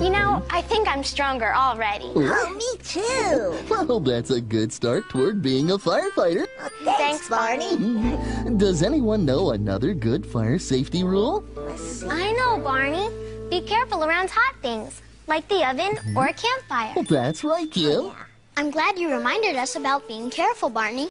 You know, I think I'm stronger already. Oh, me too. Well, that's a good start toward being a firefighter. Oh, thanks, Thanks, Barney. Does anyone know another good fire safety rule? I know, Barney. Be careful around hot things, like the oven mm-hmm. or a campfire. That's right, Kim. I'm glad you reminded us about being careful, Barney.